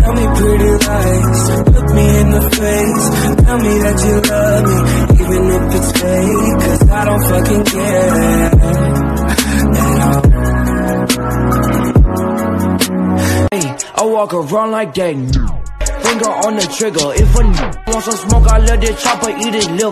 Tell me pretty lies, look me in the face. Tell me that you love me, even if it's fake. Cause I don't fucking care at all. Hey, I walk around like that. Finger on the trigger. If a wants some smoke, I let the chopper eat his liver.